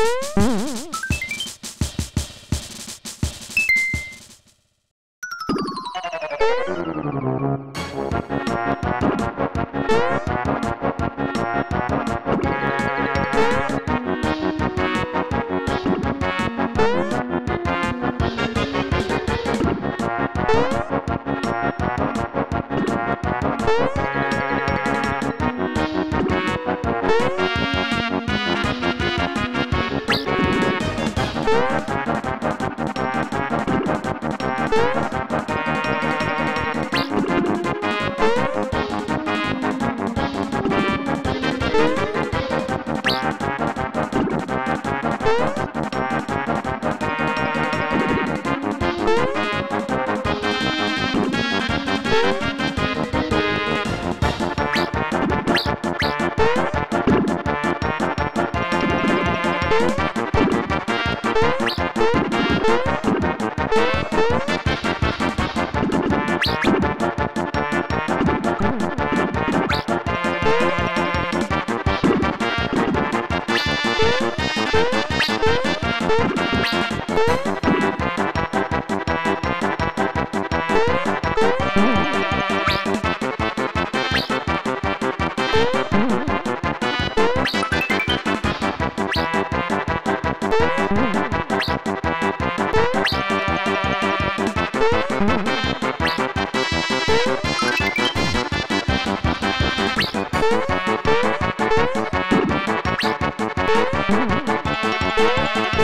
Música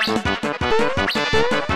ピッ